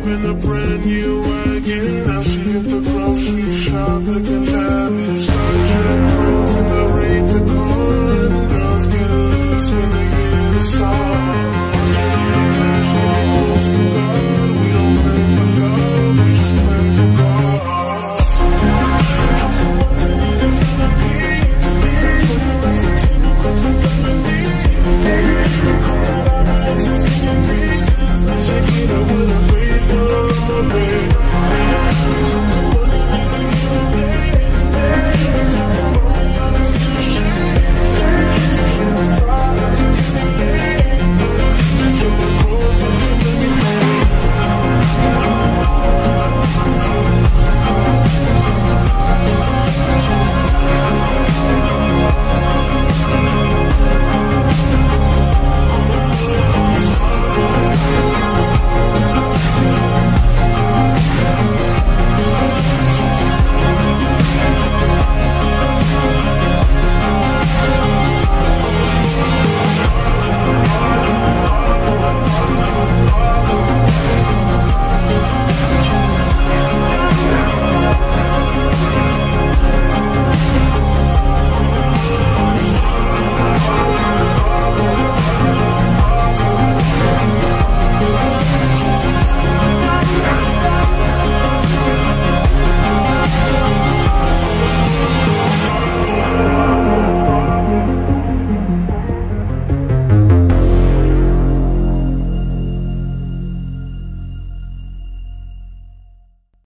Babe in a brand new wagon. Now she at the grocery shop looking lavish.